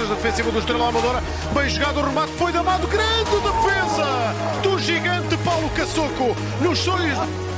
costas da defensiva do Estrela Amadora. Bem jogado o remate, foi da Amado. Grande defesa do gigante Paulo Caçoco. Nos sonhos.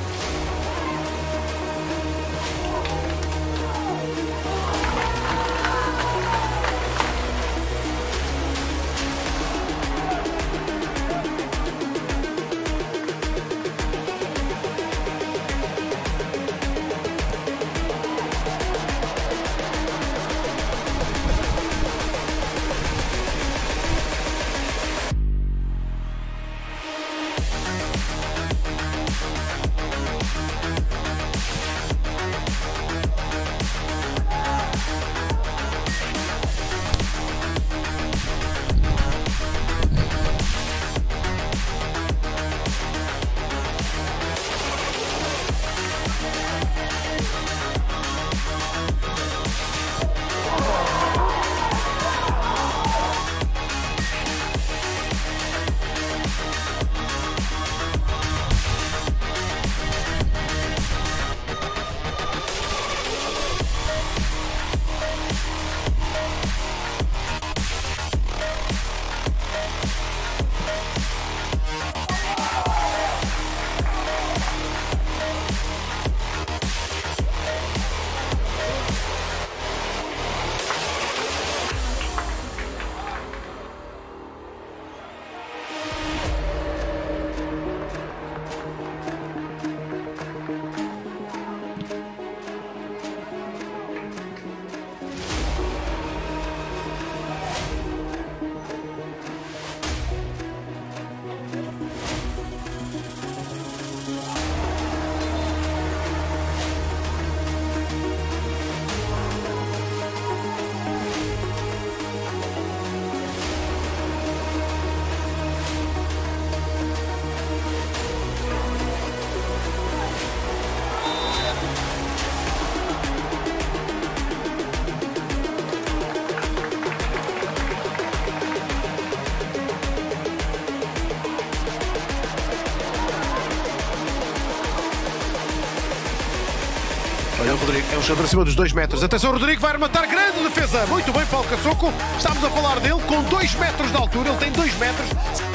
Olha o Rodrigo, é um jogador acima dos 2 metros. Atenção, Rodrigo vai rematar grande defesa. Muito bem, Paulo Caçoco. Estamos a falar dele com 2 metros de altura. Ele tem 2 metros.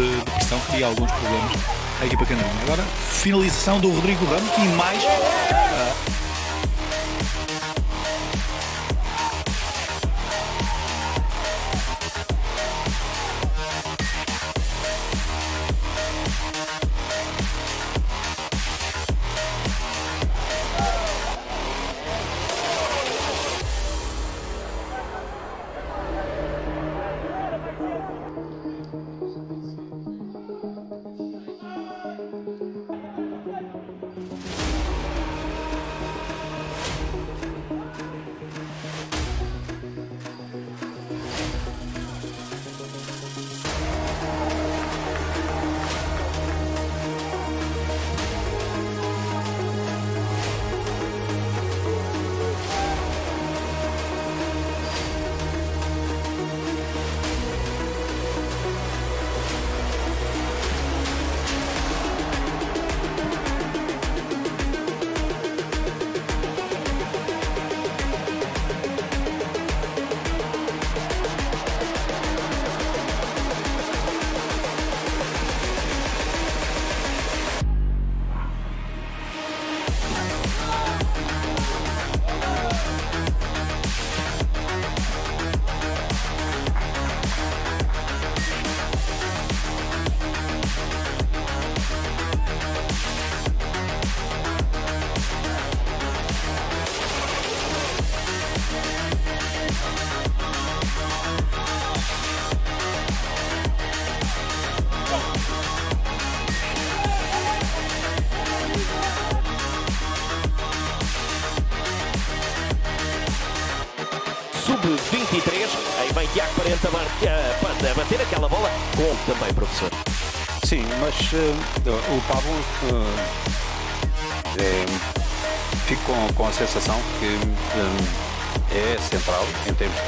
De de, pressão que cria alguns problemas à equipa canarinha. Agora, finalização do Rodrigo Ramos e mais sub-23. Aí vem Tiago Parente a, a bater aquela bola com também, professor. Sim, mas uh, o Pablo uh, é, fico com, com, a sensação que um, é central em termos.